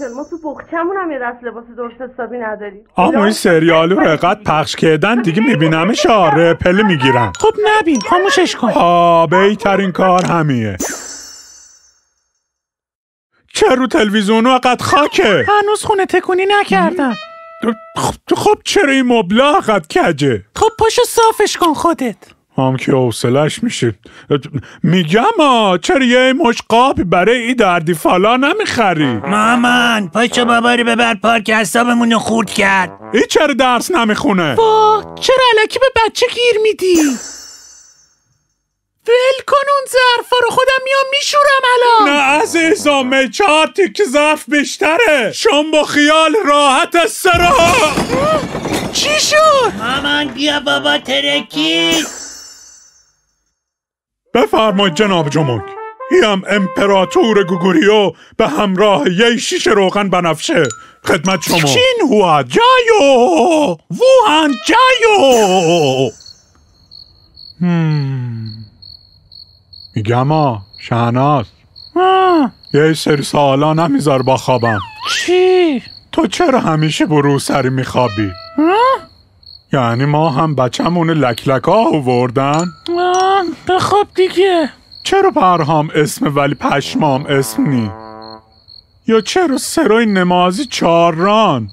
جان ما تو بخچمون هم یه دست لباس درست حسابی نداریم اما این سریالو رقت پخش کردن دیگه میبینمش آره پله می‌گیرم خب نبین خاموشش کن. آه بهترین کار همیه چه رو تلویزیونو قد خاکه؟ هنوز خونه تکونی نکردم. خب, خب چرا این مبلا قد کجه؟ خب پاشو صافش کن خودت. هم که حوصلش میشه میگم آ چرا یه مش برای ای دردی فالا نمی‌خری؟ مامان پاشو باباری ببر پارک حسابمون خورد کرد. ای چرا درس نمی‌خونه؟ با چرا علکی به بچه گیر میدی؟ ول کن اون ظرفا رو خودم میام میشورم الان. نه عزیزم چهار که ظرف بیشتره. شم با خیال راحت از سرا. چی شد؟ مامان بیا بابا ترکی. بفرمایید جناب جمونگ هم امپراتور گوگوریو به همراه یه شیش روغن بنفشه. خدمت شما. چین هوا جایو! ووهان جایو! میگم ها شهناز. یه سری سوالا نمیذار با خوابم. چی؟ تو چرا همیشه برو سری میخوابی؟ یعنی ما هم بچمون لکلکا آوردن؟ بخواب دیگه چرا پرهام اسم ولی پشمام اسم نی؟ یا چرا سرای نمازی چاران؟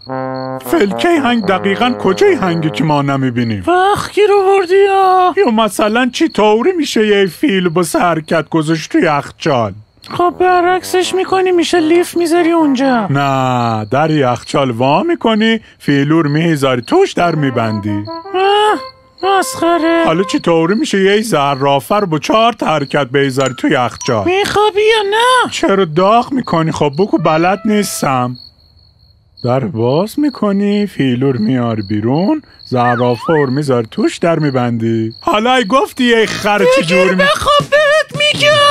فلکه هنگ دقیقا کجای هنگی که ما نمی‌بینیم؟ وقت گیر آوردی یا یا مثلا چی طوری میشه یه فیل با حرکت گذاشت توی یخچال؟ خب برعکسش می‌کنی میشه لیف می‌ذاری اونجا نه در یخچال وا می‌کنی فیلور می‌ذاری توش در میبندی مسخره. حالا چی طوری میشه یه زرافه رو با چهار حرکت بیزاری تو یخچال؟ میخوابی یا نه؟ چرا داغ می‌کنی؟ خب بگو بلد نیستم. در باز می‌کنی فیلور میار بیرون زرافه رو می‌ذاری توش در میبندی. حالا ای گفتی یه خر چجور می... بخواب بهت میگم.